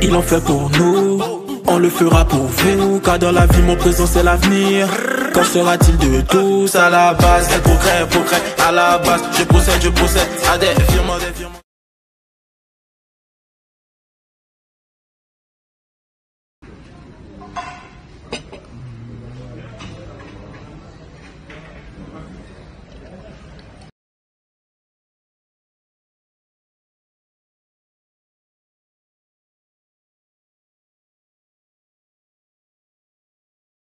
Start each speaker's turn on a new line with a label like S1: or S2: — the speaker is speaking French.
S1: Il en fait pour nous, on le fera pour vous. Car dans la vie, mon présent c'est l'avenir. Qu'en sera-t-il de tous? À la base? Les progrès, progrès, à la base. Je procède, je procède à des firmes, des firmes.